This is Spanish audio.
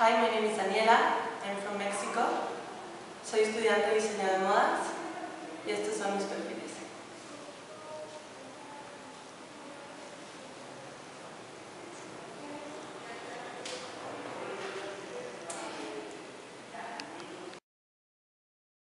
Hi, my name is Daniela. I'm from Mexico. Soy estudiante de diseño de modas y estos son mis perfiles.